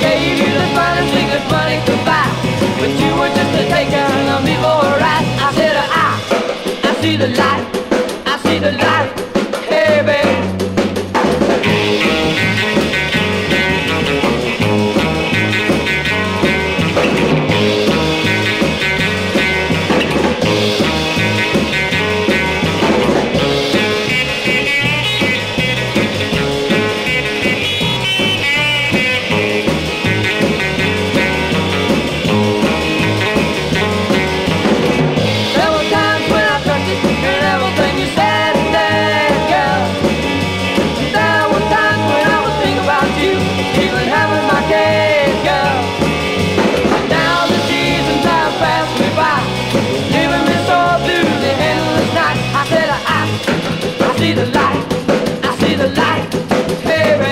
baby. The light. I see the light. Baby,